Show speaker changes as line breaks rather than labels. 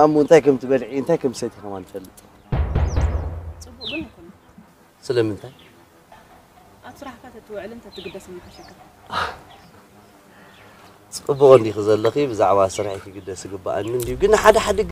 امو انت كم تبلعي انت كمان تبلعي سلم انت
اصرح فاتت وعلمت تقدس من حشكه
صبغوني خزلقي بزعوا سرعي في قدس قبا من دي قلنا حدا حد